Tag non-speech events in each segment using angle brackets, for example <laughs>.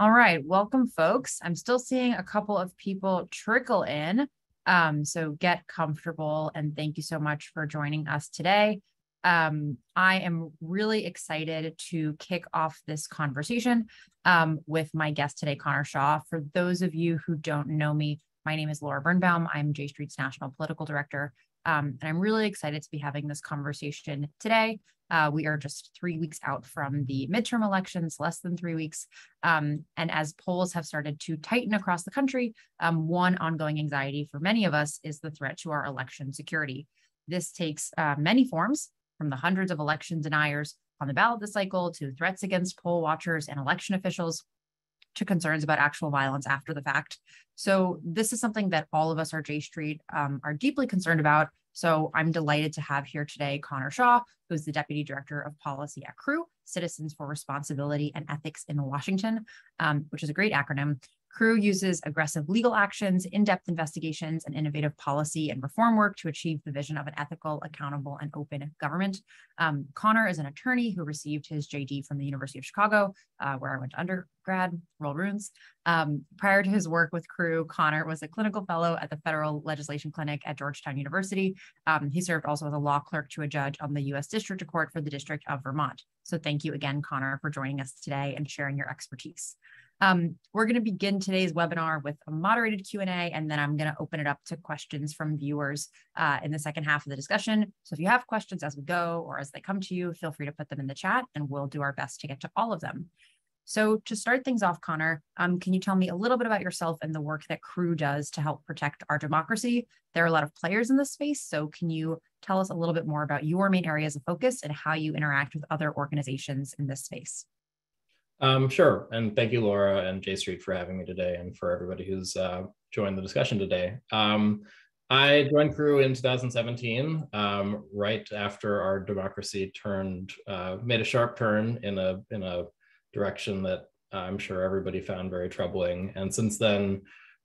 All right, welcome, folks. I'm still seeing a couple of people trickle in. Um, so get comfortable and thank you so much for joining us today. Um, I am really excited to kick off this conversation um, with my guest today, Connor Shaw. For those of you who don't know me, my name is Laura Birnbaum. I'm J Street's National Political Director. Um, and I'm really excited to be having this conversation today. Uh, we are just three weeks out from the midterm elections, less than three weeks. Um, and as polls have started to tighten across the country, um, one ongoing anxiety for many of us is the threat to our election security. This takes uh, many forms, from the hundreds of election deniers on the ballot this cycle to threats against poll watchers and election officials to concerns about actual violence after the fact. So this is something that all of us at J Street um, are deeply concerned about. So I'm delighted to have here today Connor Shaw, who's the Deputy Director of Policy at CREW, Citizens for Responsibility and Ethics in Washington, um, which is a great acronym. CREW uses aggressive legal actions, in-depth investigations, and innovative policy and reform work to achieve the vision of an ethical, accountable, and open government. Um, Connor is an attorney who received his JD from the University of Chicago, uh, where I went to undergrad, Roll Runes. Um, prior to his work with CREW, Connor was a clinical fellow at the Federal Legislation Clinic at Georgetown University. Um, he served also as a law clerk to a judge on the U.S. District Court for the District of Vermont. So thank you again, Connor, for joining us today and sharing your expertise. Um, we're going to begin today's webinar with a moderated Q&A, and then I'm going to open it up to questions from viewers uh, in the second half of the discussion. So if you have questions as we go or as they come to you, feel free to put them in the chat, and we'll do our best to get to all of them. So to start things off, Connor, um, can you tell me a little bit about yourself and the work that CREW does to help protect our democracy? There are a lot of players in this space, so can you tell us a little bit more about your main areas of focus and how you interact with other organizations in this space? Um, sure. And thank you, Laura and J Street, for having me today and for everybody who's uh, joined the discussion today. Um, I joined CREW in 2017, um, right after our democracy turned, uh, made a sharp turn in a, in a direction that I'm sure everybody found very troubling. And since then,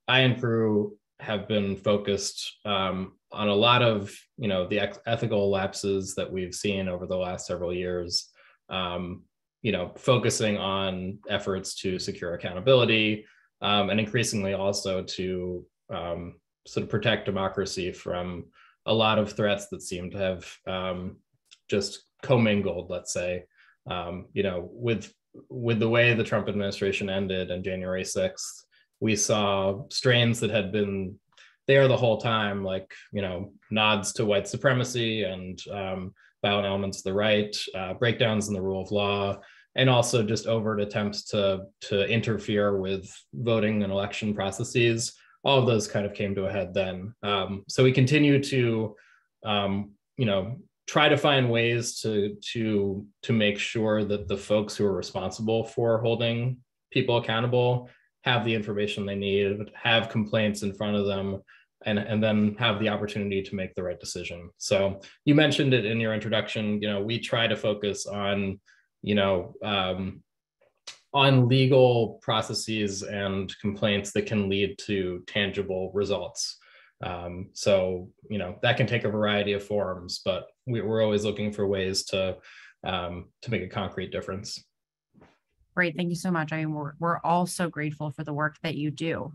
I and CREW have been focused um, on a lot of, you know, the ethical lapses that we've seen over the last several years. Um, you know, focusing on efforts to secure accountability um, and increasingly also to um, sort of protect democracy from a lot of threats that seem to have um, just commingled, let's say, um, you know, with with the way the Trump administration ended on January 6th, we saw strains that had been there the whole time, like, you know, nods to white supremacy and um, violent elements of the right, uh, breakdowns in the rule of law, and also just overt attempts to to interfere with voting and election processes. All of those kind of came to a head then. Um, so we continue to, um, you know, try to find ways to to to make sure that the folks who are responsible for holding people accountable have the information they need, have complaints in front of them, and, and then have the opportunity to make the right decision. So you mentioned it in your introduction. You know, we try to focus on you know, um, on legal processes and complaints that can lead to tangible results. Um, so, you know, that can take a variety of forms, but we, are always looking for ways to um, to make a concrete difference. Great, thank you so much. I mean, we're we're all so grateful for the work that you do.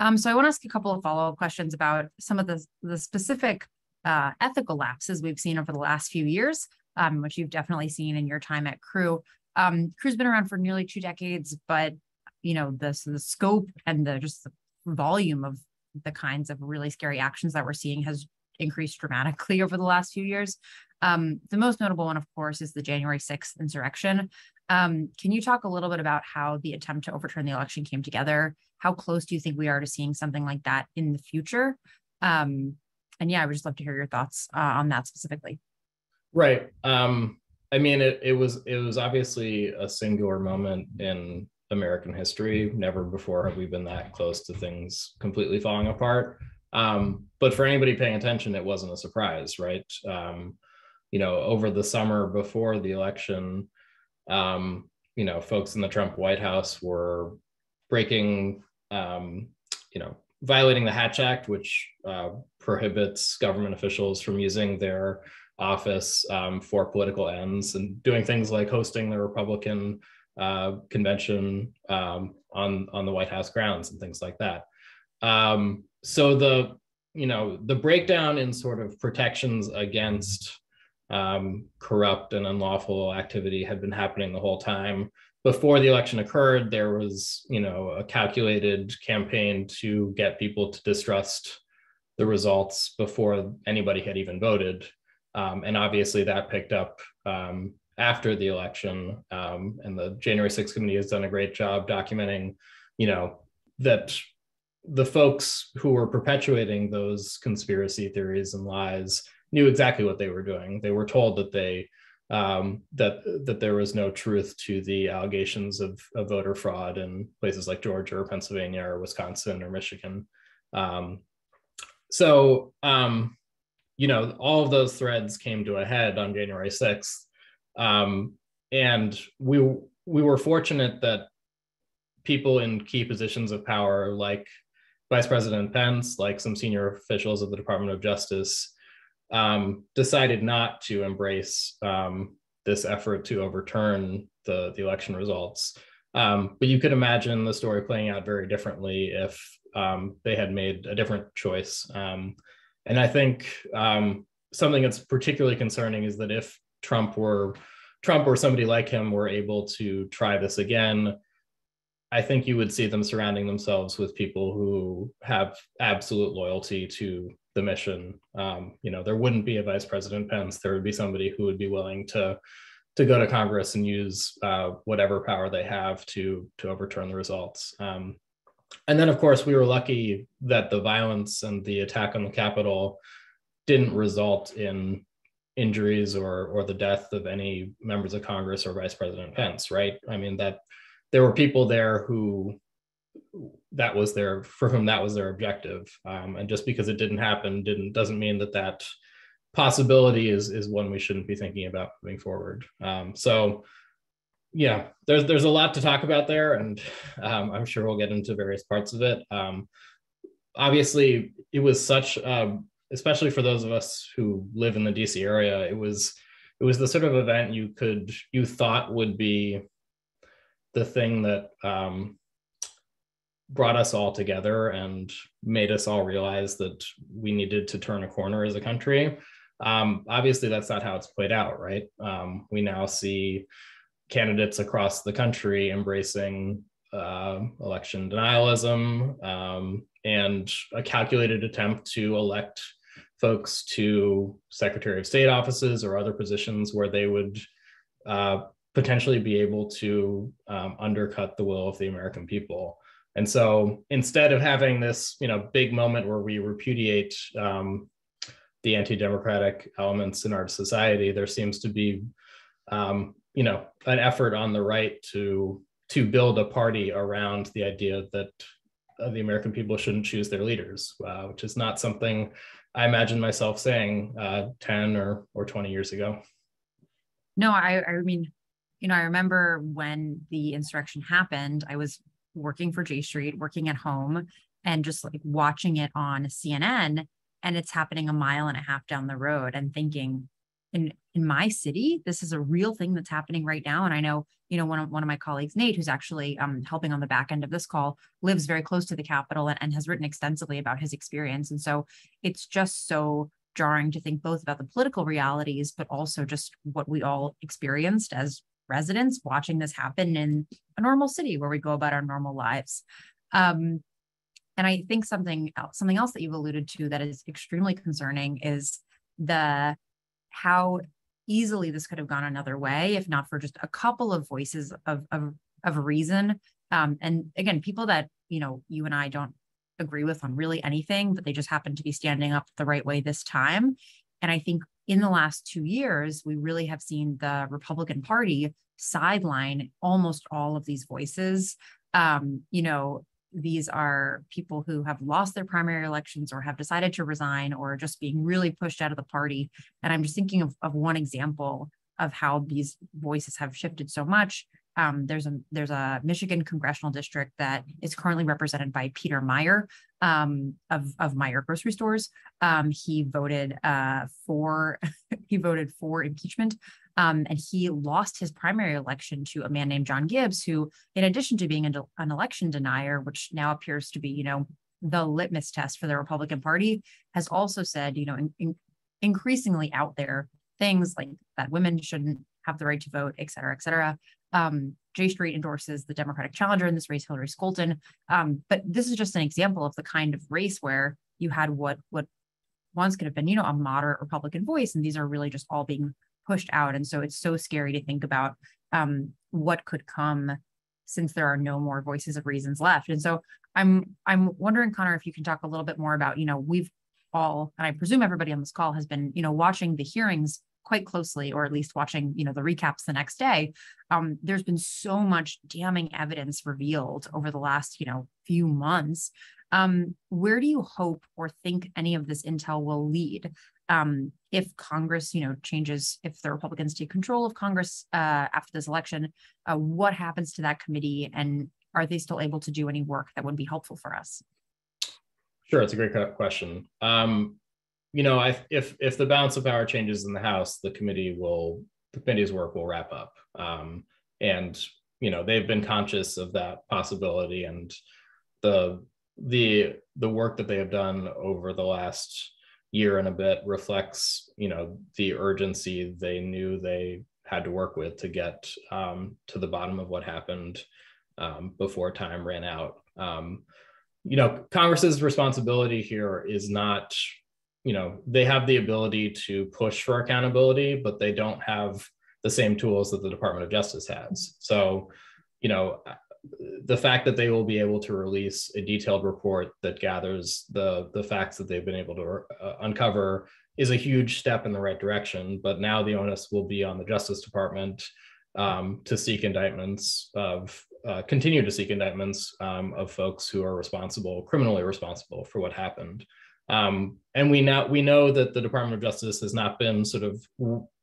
Um, so I want to ask a couple of follow-up questions about some of the the specific uh, ethical lapses we've seen over the last few years, um, which you've definitely seen in your time at CREW. Um, CREW's been around for nearly two decades, but you know the the scope and the just the volume of the kinds of really scary actions that we're seeing has increased dramatically <laughs> over the last few years. Um, the most notable one, of course, is the January 6th insurrection. Um, can you talk a little bit about how the attempt to overturn the election came together? How close do you think we are to seeing something like that in the future? Um, and yeah, I would just love to hear your thoughts uh, on that specifically. Right. Um, I mean, it, it was it was obviously a singular moment in American history. Never before have we been that close to things completely falling apart. Um, but for anybody paying attention, it wasn't a surprise, right? Um, you know, over the summer before the election, um, you know, folks in the Trump White House were breaking, um, you know, violating the Hatch Act, which uh, prohibits government officials from using their office um, for political ends and doing things like hosting the Republican uh, convention um, on on the White House grounds and things like that. Um, so the you know the breakdown in sort of protections against um, corrupt and unlawful activity had been happening the whole time. Before the election occurred, there was you know a calculated campaign to get people to distrust the results before anybody had even voted. Um, and obviously that picked up um, after the election. Um, and the January 6th committee has done a great job documenting, you know, that the folks who were perpetuating those conspiracy theories and lies knew exactly what they were doing. They were told that they um, that that there was no truth to the allegations of, of, voter fraud in places like Georgia or Pennsylvania or Wisconsin or Michigan. Um, so um, you know all of those threads came to a head on January sixth, um, and we we were fortunate that people in key positions of power, like Vice President Pence, like some senior officials of the Department of Justice, um, decided not to embrace um, this effort to overturn the, the election results. Um, but you could imagine the story playing out very differently if um, they had made a different choice. And I think um, something that's particularly concerning is that if Trump were Trump or somebody like him were able to try this again, I think you would see them surrounding themselves with people who have absolute loyalty to the mission. Um, you know, there wouldn't be a Vice President Pence. There would be somebody who would be willing to to go to Congress and use uh, whatever power they have to to overturn the results. Um, and then, of course, we were lucky that the violence and the attack on the Capitol didn't result in injuries or or the death of any members of Congress or Vice President Pence. Right? I mean that there were people there who that was their for whom that was their objective um, and just because it didn't happen didn't doesn't mean that that possibility is is one we shouldn't be thinking about moving forward um, so yeah there's there's a lot to talk about there and um, i'm sure we'll get into various parts of it um, obviously it was such um, especially for those of us who live in the dc area it was it was the sort of event you could you thought would be the thing that um, brought us all together and made us all realize that we needed to turn a corner as a country. Um, obviously, that's not how it's played out, right? Um, we now see candidates across the country embracing uh, election denialism um, and a calculated attempt to elect folks to Secretary of State offices or other positions where they would uh, potentially be able to um, undercut the will of the American people. And so instead of having this, you know, big moment where we repudiate um, the anti-democratic elements in our society, there seems to be, um, you know, an effort on the right to to build a party around the idea that uh, the American people shouldn't choose their leaders, uh, which is not something I imagine myself saying uh, 10 or, or 20 years ago. No, I, I mean, you know, I remember when the insurrection happened, I was working for J Street, working at home, and just like watching it on CNN. And it's happening a mile and a half down the road and thinking, in in my city, this is a real thing that's happening right now. And I know, you know, one of one of my colleagues, Nate, who's actually um, helping on the back end of this call, lives very close to the Capitol and, and has written extensively about his experience. And so it's just so jarring to think both about the political realities, but also just what we all experienced as residents watching this happen in a normal city where we go about our normal lives. Um, and I think something else, something else that you've alluded to that is extremely concerning is the how easily this could have gone another way if not for just a couple of voices of of, of reason. Um, and again, people that you know you and I don't agree with on really anything, but they just happen to be standing up the right way this time. And I think in the last two years, we really have seen the Republican Party sideline almost all of these voices. Um, you know, these are people who have lost their primary elections or have decided to resign or just being really pushed out of the party. And I'm just thinking of, of one example of how these voices have shifted so much. Um, there's a there's a Michigan congressional district that is currently represented by Peter Meijer um, of of Meijer grocery stores. Um, he voted uh, for <laughs> he voted for impeachment Um, and he lost his primary election to a man named John Gibbs, who, in addition to being an, election denier, which now appears to be, you know, the litmus test for the Republican Party, has also said, you know, in, in increasingly out there things like that women shouldn't have the right to vote, et cetera, et cetera. Um, J Street endorses the Democratic challenger in this race, Hillary Scholten. Um, but this is just an example of the kind of race where you had what what once could have been, you know, a moderate Republican voice, and these are really just all being pushed out. And so it's so scary to think about um, what could come since there are no more voices of reasons left. And so I'm I'm wondering, Connor, if you can talk a little bit more about, you know, we've all, and I presume everybody on this call has been, you know, watching the hearings quite closely, or at least watching, you know, the recaps the next day. Um, there's been so much damning evidence revealed over the last, you know, few months. Um, where do you hope or think any of this intel will lead? Um, if Congress, you know, changes, if the Republicans take control of Congress uh, after this election, uh, what happens to that committee, and are they still able to do any work that would be helpful for us? Sure, it's a great question. Um, you know, I, if if the balance of power changes in the House, the committee will the committee's work will wrap up, um, and you know they've been conscious of that possibility, and the the the work that they have done over the last year and a bit reflects you know the urgency they knew they had to work with to get um, to the bottom of what happened um, before time ran out. Um, you know, Congress's responsibility here is not, you know, they have the ability to push for accountability, but they don't have the same tools that the Department of Justice has. So, you know, the fact that they will be able to release a detailed report that gathers the the facts that they've been able to uh, uncover is a huge step in the right direction. But now the onus will be on the Justice Department um, to seek indictments of uh, continue to seek indictments um, of folks who are responsible, criminally responsible for what happened. Um, and we now we know that the Department of Justice has not been sort of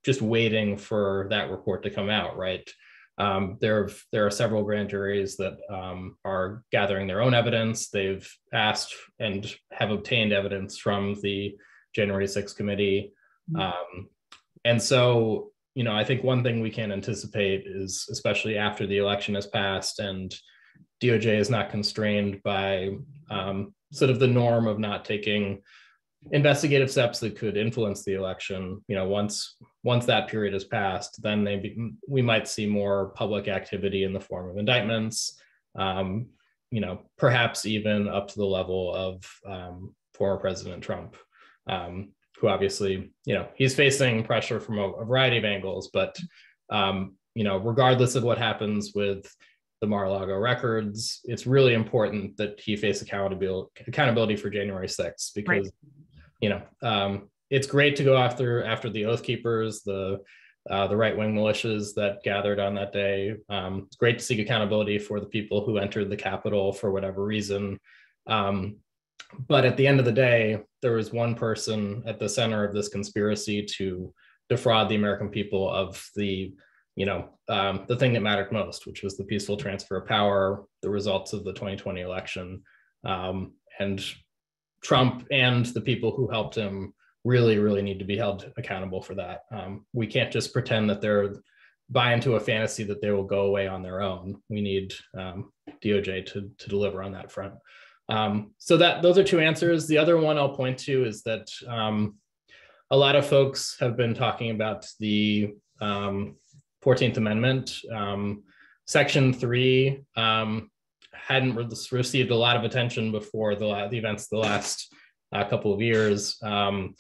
just waiting for that report to come out, right? Um, there, there are several grand juries that um, are gathering their own evidence. They've asked and have obtained evidence from the January 6th committee. Mm-hmm. Um, and so you know, I think one thing we can anticipate is, especially after the election has passed and DOJ is not constrained by um, sort of the norm of not taking investigative steps that could influence the election. You know, once once that period has passed, then they we might see more public activity in the form of indictments. Um, you know, perhaps even up to the level of um, former President Trump. Um, who obviously, you know, he's facing pressure from a, a variety of angles, but, um, you know, regardless of what happens with the Mar-a-Lago records, it's really important that he face accountability accountability for January 6th because, right. You know, um, it's great to go after after the Oath Keepers, the uh, the right wing militias that gathered on that day. Um, it's great to seek accountability for the people who entered the Capitol for whatever reason. Um, but at the end of the day, there was one person at the center of this conspiracy to defraud the American people of the, you know, um, the thing that mattered most, which was the peaceful transfer of power, the results of the 2020 election, um, and Trump and the people who helped him really, really need to be held accountable for that. Um, we can't just pretend that they're buy into a fantasy that they will go away on their own. We need um, DOJ to to deliver on that front. Um, so that those are two answers. The other one I'll point to is that um, a lot of folks have been talking about the um, 14th Amendment. Um, Section 3 um, hadn't re- received a lot of attention before the, the events the last uh, couple of years. Um,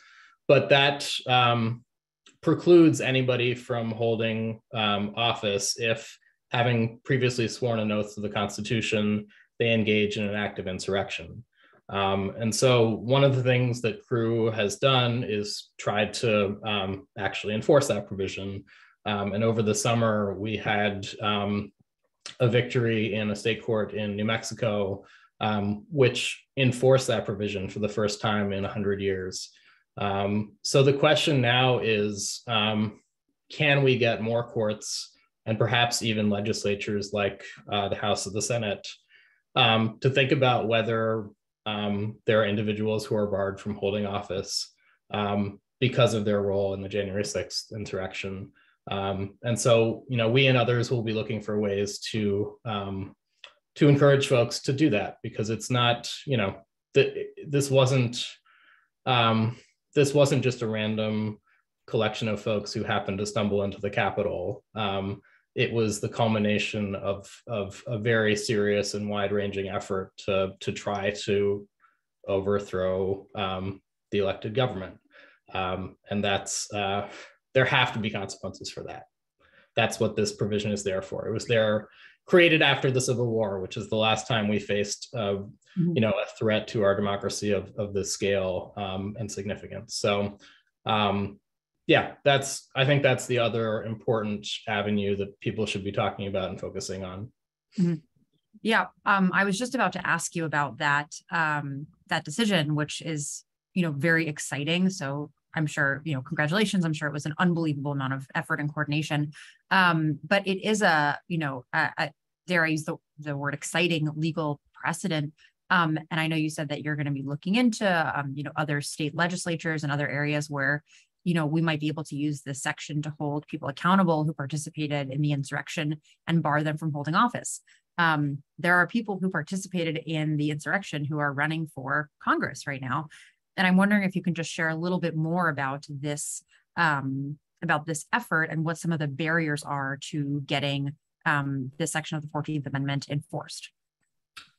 but that precludes anybody from holding office if having previously sworn an oath to the Constitution they engage in an act of insurrection. Um, and so one of the things that Crew has done is tried to um, actually enforce that provision. Um, and over the summer, we had um, a victory in a state court in New Mexico, um, which enforced that provision for the first time in 100 years. Um, so the question now is, can we get more courts and perhaps even legislatures like uh, the House of the Senate um, to think about whether um, there are individuals who are barred from holding office um, because of their role in the January 6th insurrection. Um, and so, you know, we and others will be looking for ways to um, to encourage folks to do that because it's not, you know, that this wasn't um, this wasn't just a random collection of folks who happened to stumble into the Capitol. Um, it was the culmination of, of a very serious and wide-ranging effort to, to try to overthrow um, the elected government. Um, and that's, uh, there have to be consequences for that. That's what this provision is there for. It was there created after the Civil War, which is the last time we faced, uh, mm-hmm. you know, a threat to our democracy of, of this scale um, and significance. So, um, yeah, that's I think that's the other important avenue that people should be talking about and focusing on. Mm-hmm. Yeah, um, I was just about to ask you about that um, that decision, which is you know very exciting. So I'm sure you know congratulations. I'm sure it was an unbelievable amount of effort and coordination. Um, but it is a you know a, a, dare I use the the word exciting legal precedent. Um, and I know you said that you're going to be looking into, um, you know, other state legislatures and other areas where you know, we might be able to use this section to hold people accountable who participated in the insurrection and bar them from holding office. Um, there are people who participated in the insurrection who are running for Congress right now. And I'm wondering if you can just share a little bit more about this, um, about this effort and what some of the barriers are to getting um, this section of the 14th Amendment enforced.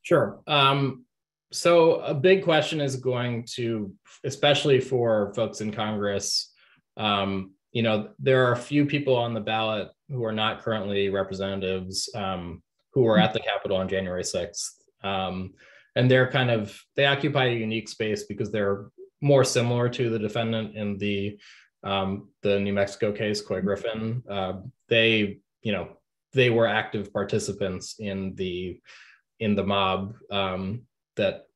Sure. Um, so a big question is going to, especially for folks in Congress, um, you know, there are a few people on the ballot who are not currently representatives um, who were at the Capitol on January 6th. Um, and they're kind of, they occupy a unique space because they're more similar to the defendant in the um, the New Mexico case, Couy Griffin. Uh, they, you know, they were active participants in the in the mob um, that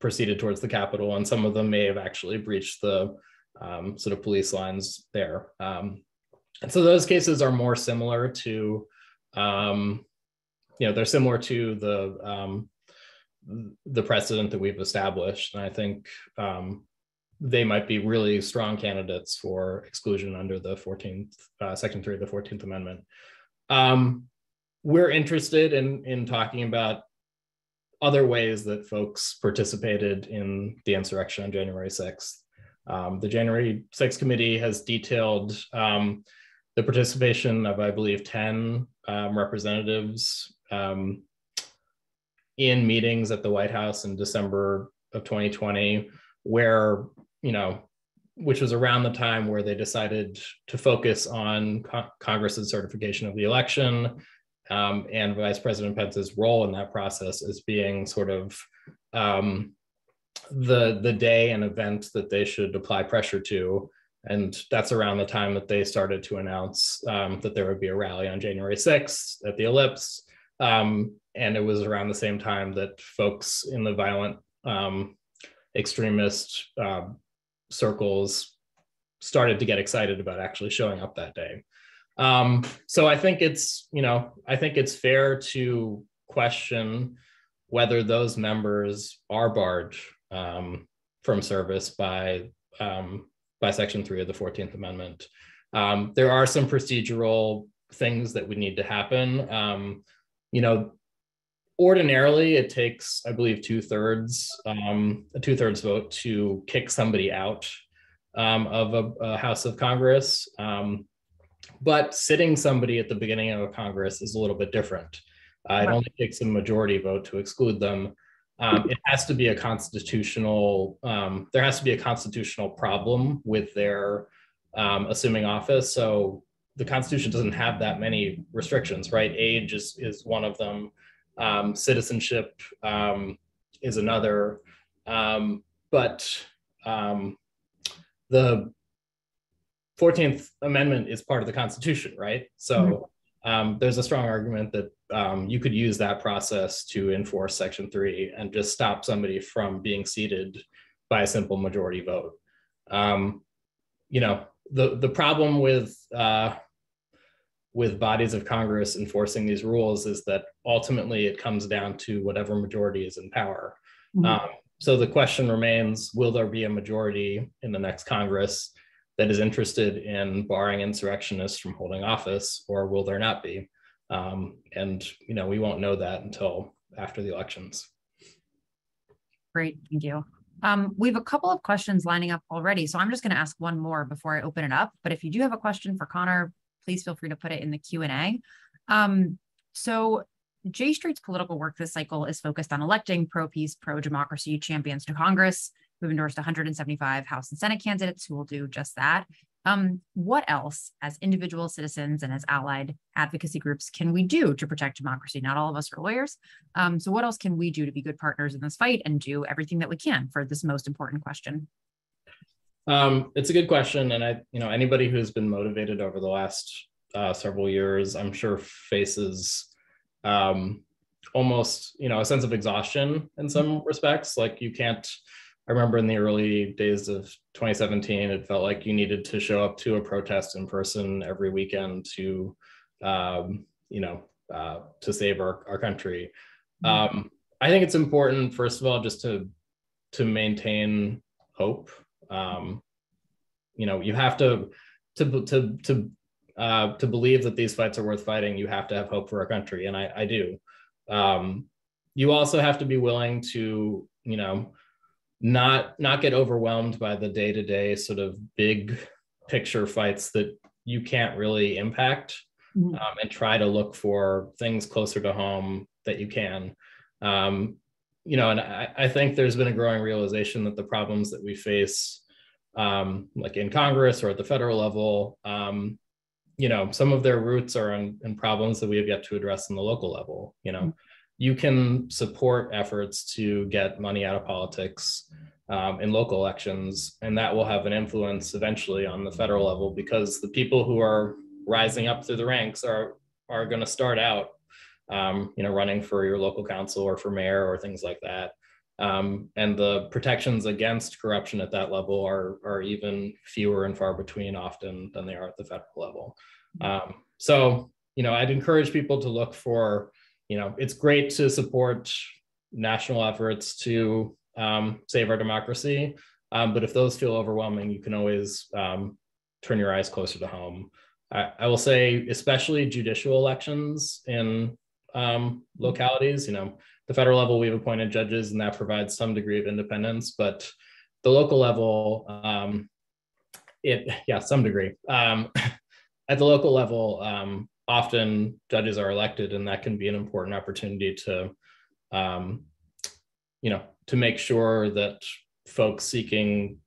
proceeded towards the Capitol, and some of them may have actually breached the um, sort of police lines there. Um, and so those cases are more similar to, um, you know, they're similar to the um, the precedent that we've established, and I think um, they might be really strong candidates for exclusion under the 14th uh, Section Three of the 14th Amendment. Um, we're interested in in talking about other ways that folks participated in the insurrection on January 6th. Um, the January 6th committee has detailed um, the participation of, I believe, 10 um, representatives um, in meetings at the White House in December of 2020, where, you know, which was around the time where they decided to focus on co- Congress's certification of the election um, and Vice President Pence's role in that process as being sort of um, the the day and event that they should apply pressure to and that's around the time that they started to announce um, that there would be a rally on January 6th at the Ellipse. Um, and it was around the same time that folks in the violent um, extremist uh, circles started to get excited about actually showing up that day. Um, so I think it's, you know, I think it's fair to question whether those members are barred um, from service by um, by Section Three of the Fourteenth Amendment. Um, there are some procedural things that would need to happen. You know, ordinarily it takes, I believe, two thirds um, a two thirds vote to kick somebody out um, of a, a, House of Congress. but sitting somebody at the beginning of a Congress is a little bit different. Uh, it only takes a majority vote to exclude them. Um, it has to be a constitutional, um, there has to be a constitutional problem with their um, assuming office. So the Constitution doesn't have that many restrictions, right? Age is, is one of them, um, citizenship um, is another. Um, but the 14th Amendment is part of the Constitution, right? So mm-hmm. there's a strong argument that um, you could use that process to enforce Section 3 and just stop somebody from being seated by a simple majority vote. Um, you know, the, the problem with, uh, with bodies of Congress enforcing these rules is that ultimately it comes down to whatever majority is in power. Mm-hmm. Um, so the question remains will there be a majority in the next Congress? that is interested in barring insurrectionists from holding office, or will there not be? Um, and you know, we won't know that until after the elections. Great, thank you. Um, we have a couple of questions lining up already, so I'm just going to ask one more before I open it up. But if you do have a question for Connor, please feel free to put it in the Q and A. Um, so J Street's political work this cycle is focused on electing pro-peace, pro-democracy champions to Congress. We've endorsed 175 House and Senate candidates who will do just that. Um, what else, as individual citizens and as allied advocacy groups, can we do to protect democracy? Not all of us are lawyers. Um, so, what else can we do to be good partners in this fight and do everything that we can for this most important question? Um, it's a good question, and I, you know, anybody who's been motivated over the last uh, several years, I'm sure faces um, almost, you know, a sense of exhaustion in some respects. Like you can't I remember in the early days of 2017, it felt like you needed to show up to a protest in person every weekend to, um, you know, uh, to save our, our country. Mm-hmm. Um, I think it's important, first of all, just to to maintain hope. Um, you know, you have to to to to uh, to believe that these fights are worth fighting. You have to have hope for our country, and I, I do. Um, you also have to be willing to, you know, not not get overwhelmed by the day-to-day sort of big picture fights that you can't really impact mm-hmm. um, and try to look for things closer to home that you can um, you know and I, I, think there's been a growing realization that the problems that we face um, like in congress or at the federal level um, you know some of their roots are in, in, problems that we have yet to address in the local level you know. Mm-hmm you can support efforts to get money out of politics um, in local elections, and that will have an influence eventually on the federal level because the people who are rising up through the ranks are are going to start out, um, you know, running for your local council or for mayor or things like that. Um, and the protections against corruption at that level are are even fewer and far between often than they are at the federal level. Um, so, you know, I'd encourage people to look for you know, it's great to support national efforts to um, save our democracy. Um, but if those feel overwhelming, you can always um, turn your eyes closer to home. I, I, will say, especially judicial elections in um, localities, you know, the federal level, we've appointed judges and that provides some degree of independence, but the local level, um, it, yeah, some degree. Um, <laughs> at the local level, um, often judges are elected, and that can be an important opportunity to, um, you know, to make sure that folks seeking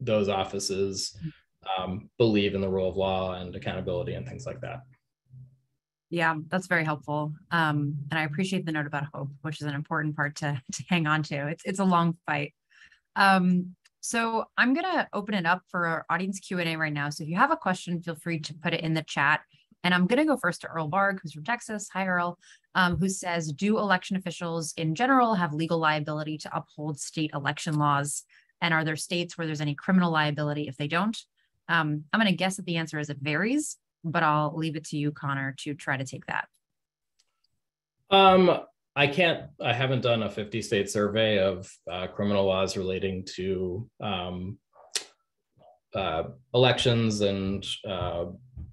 those offices um, believe in the rule of law and accountability and things like that. Yeah, that's very helpful. Um, and I appreciate the note about hope, which is an important part to, <laughs> to hang on to. It's, it's a long fight. Um, so I'm going to open it up for our audience Q&A right now. So if you have a question, feel free to put it in the chat. And I'm going to go first to Earl Barg, who's from Texas. Hi, Earl, um, who says Do election officials in general have legal liability to uphold state election laws? And are there states where there's any criminal liability if they don't? Um, I'm going to guess that the answer is it varies, but I'll leave it to you, Connor, to try to take that. Um, I can't, I haven't done a 50 state survey of uh, criminal laws relating to um, uh, elections and uh,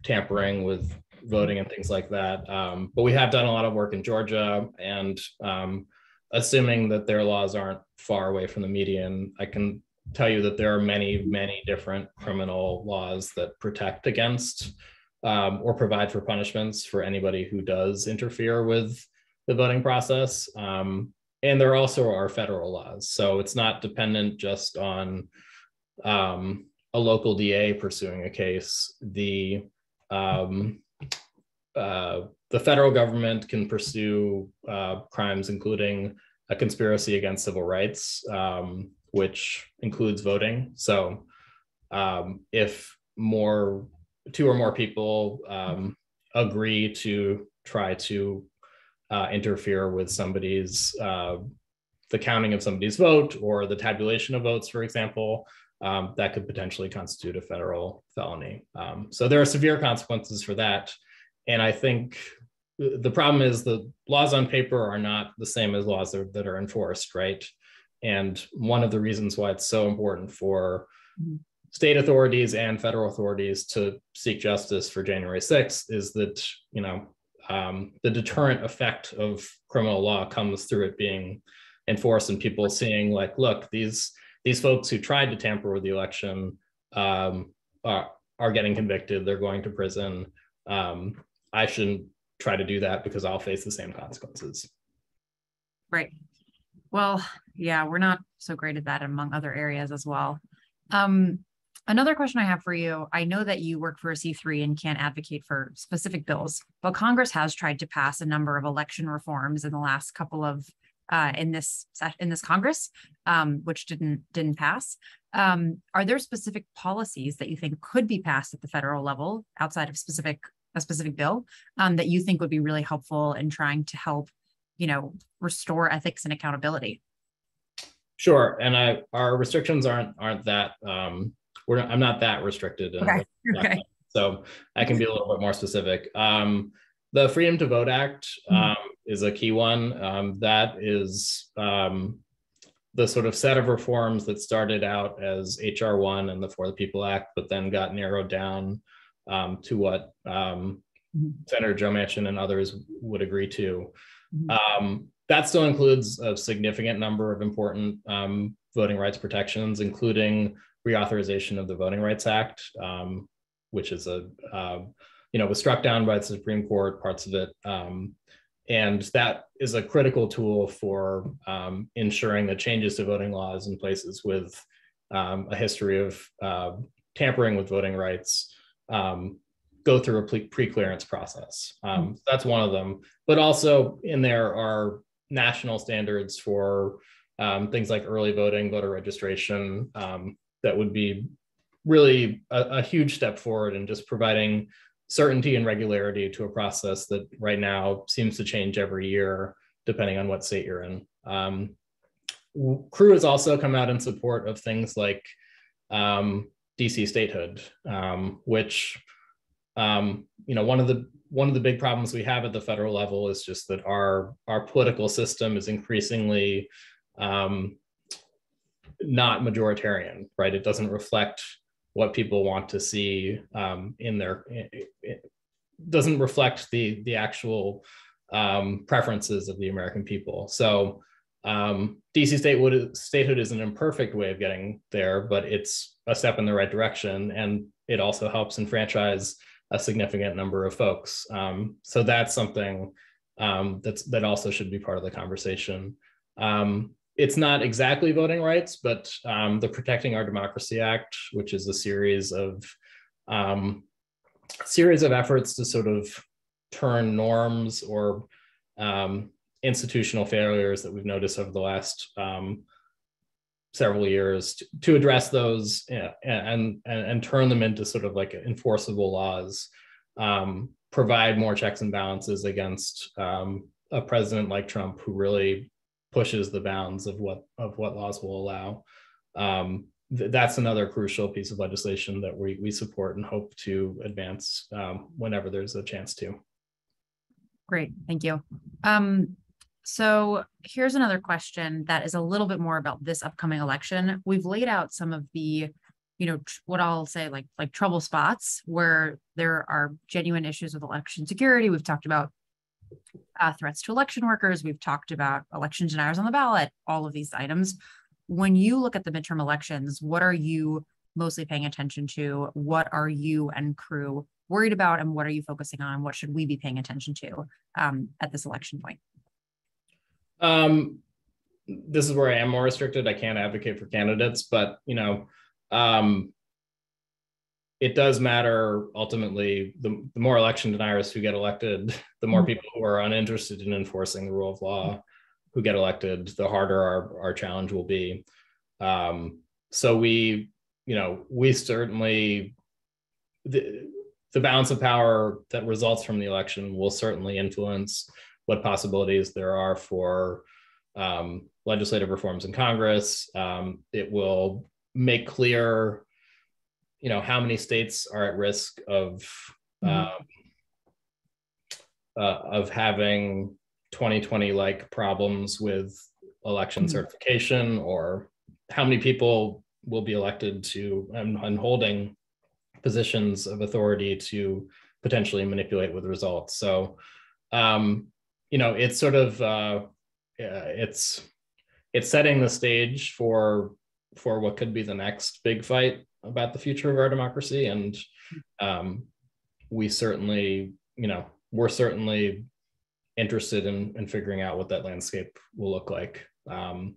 tampering with voting and things like that. Um, but we have done a lot of work in Georgia, and um, assuming that their laws aren't far away from the median, I can tell you that there are many, many different criminal laws that protect against um, or provide for punishments for anybody who does interfere with the voting process. Um, and there also are federal laws. So it's not dependent just on um, a local DA pursuing a case. The um, uh, the federal government can pursue uh, crimes, including a conspiracy against civil rights, um, which includes voting. So, um, if more two or more people um, agree to try to uh, interfere with somebody's uh, the counting of somebody's vote or the tabulation of votes, for example, um, that could potentially constitute a federal felony. Um, so there are severe consequences for that. And I think the problem is the laws on paper are not the same as laws that are, that are enforced, right? And one of the reasons why it's so important for state authorities and federal authorities to seek justice for January 6th is that, you know, um, the deterrent effect of criminal law comes through it being enforced and people seeing like, look, these these folks who tried to tamper with the election um, are, are getting convicted. They're going to prison. Um, I shouldn't try to do that because I'll face the same consequences. Right. Well, yeah, we're not so great at that among other areas as well. Um, another question I have for you I know that you work for a C3 and can't advocate for specific bills, but Congress has tried to pass a number of election reforms in the last couple of uh, in this in this Congress, um, which didn't didn't pass. Um, are there specific policies that you think could be passed at the federal level outside of specific a specific bill um, that you think would be really helpful in trying to help, you know, restore ethics and accountability? Sure, and I our restrictions aren't aren't that um, we're not, I'm not that restricted. Okay. okay. So I can be a little bit more specific. Um, the Freedom to Vote Act mm-hmm. um, mm-hmm. is a key one. Um, that is um, the sort of set of reforms that started out as HR one and the For the People Act, but then got narrowed down um, to what um, mm-hmm. Senator Joe Manchin and others would agree to. Mm-hmm. Um, that still includes a significant number of important um, voting rights protections, including reauthorization of the Voting Rights Act, um, which is a uh, you know was struck down by the Supreme Court, parts of it, um, and that is a critical tool for um, ensuring that changes to voting laws in places with um, a history of uh, tampering with voting rights um, go through a pre-clearance process. Um, that's one of them. But also in there are national standards for um, things like early voting, voter registration, um, that would be really a, a, huge step forward in just providing certainty and regularity to a process that right now seems to change every year, depending on what state you're in. Um, CREW has also come out in support of things like um, DC statehood, um, which um, you know one of the one of the big problems we have at the federal level is just that our our political system is increasingly um, not majoritarian, right? It doesn't reflect what people want to see um, in their. It, doesn't reflect the the actual um, preferences of the American people. So um, DC statehood, statehood is an imperfect way of getting there, but it's a step in the right direction, and it also helps enfranchise a significant number of folks. Um, so that's something um, that's that also should be part of the conversation. Um, it's not exactly voting rights, but um, the Protecting Our Democracy Act, which is a series of um, series of efforts to sort of turn norms or um, institutional failures that we've noticed over the last um, several years to, to address those and, and, and turn them into sort of like enforceable laws, um, provide more checks and balances against um, a president like Trump who really pushes the bounds of what of what laws will allow. Um, th- that's another crucial piece of legislation that we we support and hope to advance um, whenever there's a chance to. Great, thank you. Um, so here's another question that is a little bit more about this upcoming election. We've laid out some of the, you know, what I'll say like like trouble spots where there are genuine issues with election security. We've talked about uh, threats to election workers. We've talked about election deniers on the ballot. All of these items. When you look at the midterm elections, what are you mostly paying attention to? What are you and CREW worried about, and what are you focusing on? What should we be paying attention to um, at this election point? Um, this is where I am more restricted. I can't advocate for candidates, but you know, um, it does matter ultimately. The, the more election deniers who get elected, the more mm-hmm. people who are uninterested in enforcing the rule of law who get elected, the harder our, our challenge will be. Um, so we, you know, we certainly the the balance of power that results from the election will certainly influence what possibilities there are for um, legislative reforms in Congress. Um, it will make clear, you know, how many states are at risk of mm-hmm. um, uh, of having 2020 like problems with election mm-hmm. certification, or how many people will be elected to and, and holding positions of authority to potentially manipulate with results. So, um, you know, it's sort of uh, it's it's setting the stage for for what could be the next big fight about the future of our democracy, and um, we certainly, you know, we're certainly interested in, in figuring out what that landscape will look like. Um,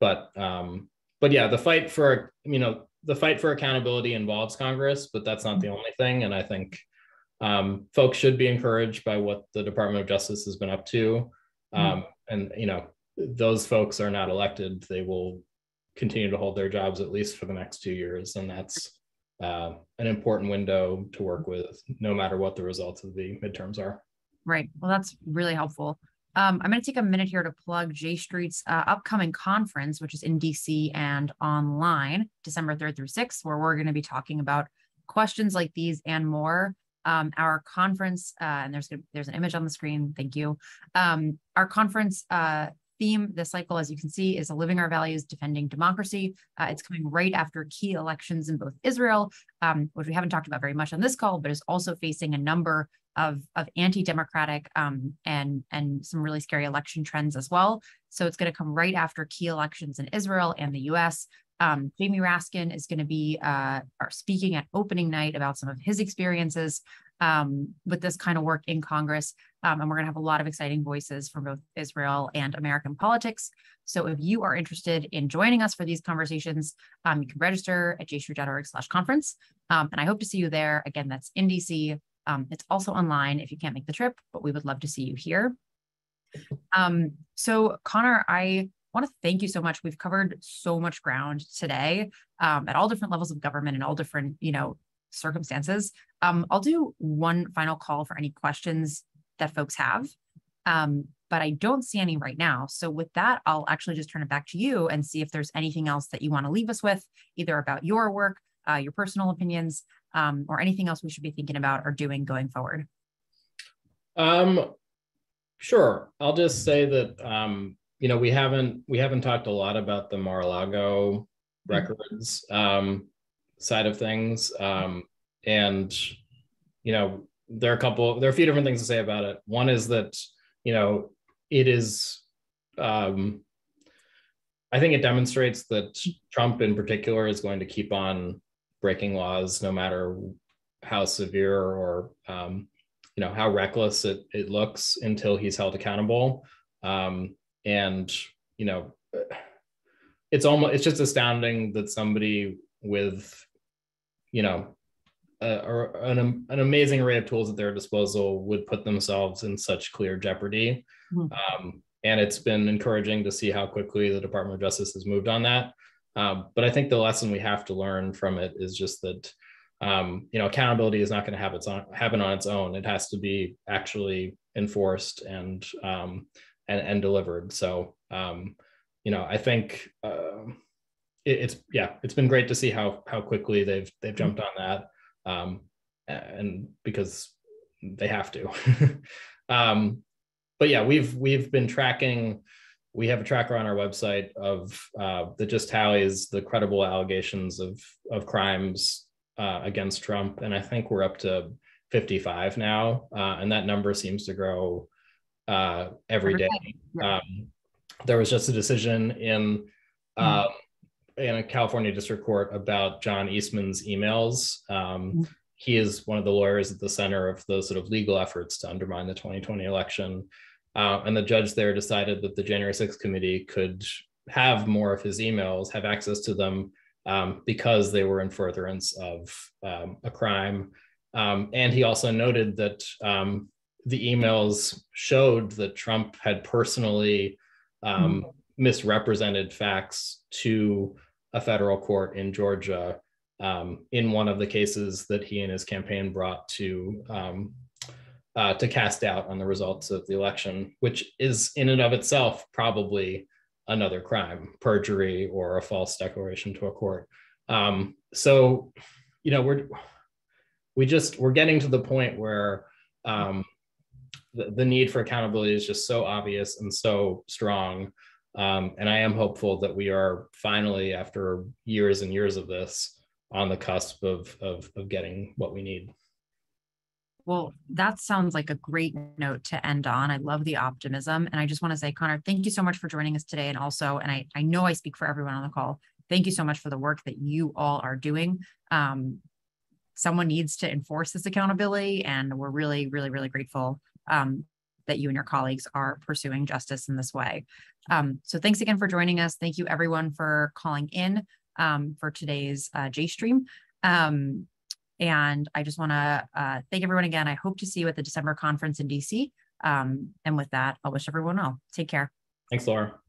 but um, but yeah, the fight for you know the fight for accountability involves Congress, but that's not the only thing. And I think um, folks should be encouraged by what the Department of Justice has been up to. Mm-hmm. Um, and you know, those folks are not elected; they will continue to hold their jobs at least for the next two years, and that's uh, an important window to work with, no matter what the results of the midterms are. Right. Well, that's really helpful. Um, I'm going to take a minute here to plug J Street's uh, upcoming conference, which is in DC and online, December 3rd through 6th, where we're going to be talking about questions like these and more. Um, our conference, uh, and there's there's an image on the screen. Thank you. Um, our conference uh, theme this cycle, as you can see, is a living our values, defending democracy. Uh, it's coming right after key elections in both Israel, um, which we haven't talked about very much on this call, but is also facing a number of, of anti-democratic um, and, and some really scary election trends as well. So it's going to come right after key elections in Israel and the US. Um, Jamie Raskin is going to be uh, speaking at opening night about some of his experiences um, with this kind of work in Congress. Um, and we're going to have a lot of exciting voices from both Israel and American politics. So if you are interested in joining us for these conversations, um, you can register at jstreet.org slash conference. Um, and I hope to see you there. Again, that's in DC um, it's also online if you can't make the trip, but we would love to see you here. Um, so Connor, I want to thank you so much. We've covered so much ground today at all different levels of government and all different, you know, circumstances. Um, I'll do one final call for any questions that folks have, um, but I don't see any right now. So with that, I'll actually just turn it back to you and see if there's anything else that you want to leave us with, either about your work, uh, your personal opinions, um, or anything else we should be thinking about or doing going forward? Um, sure. I'll just say that um, you know we haven't we haven't talked a lot about the Mar-a-Lago mm-hmm. records um, side of things, um, and you know there are a couple there are a few different things to say about it. One is that you know it is um, I think it demonstrates that Trump in particular is going to keep on breaking laws, no matter how severe or um, you know how reckless it, it looks until he's held accountable. Um, and you know, it's almost it's just astounding that somebody with you know a, an, an amazing array of tools at their disposal would put themselves in such clear jeopardy. Mm-hmm. Um, and it's been encouraging to see how quickly the Department of Justice has moved on that. Um, but I think the lesson we have to learn from it is just that um, you know accountability is not going to have its own, happen on its own. It has to be actually enforced and um, and, and delivered. So um, you know I think uh, it, it's yeah it's been great to see how how quickly they've they've jumped on that um, and because they have to. <laughs> Um, but yeah, we've we've been tracking we have a tracker on our website of uh, that just tallies the credible allegations of of crimes uh, against Trump, and I think we're up to 55 now, uh, and that number seems to grow uh, every day. Um, there was just a decision in mm. In a California district court about John Eastman's emails. Um, mm. He is one of the lawyers at the center of those sort of legal efforts to undermine the 2020 election. Uh, and the judge there decided that the January 6th committee could have more of his emails, have access to them um, because they were in furtherance of um, a crime. Um, and he also noted that um, the emails showed that Trump had personally mm-hmm. misrepresented facts to a federal court in Georgia um, in one of the cases that he and his campaign brought to um, uh, to cast doubt on the results of the election, which is in and of itself probably another crime, perjury or a false declaration to a court. Um, so, you know, we're we just we're getting to the point where um, the, the need for accountability is just so obvious and so strong Um, and I am hopeful that we are finally, after years and years of this, on the cusp of, of, of getting what we need. Well, that sounds like a great note to end on. I love the optimism. And I just want to say, Connor, thank you so much for joining us today. And also, and I, I know I speak for everyone on the call, thank you so much for the work that you all are doing. Um, someone needs to enforce this accountability. And we're really, really, really grateful um, that you and your colleagues are pursuing justice in this way. Um, so thanks again for joining us. Thank you everyone for calling in um, for today's uh, JStream. Um, and I just want to uh, thank everyone again. I hope to see you at the December conference in DC. Um, and with that, I'll wish everyone well. Take care. Thanks, Laura.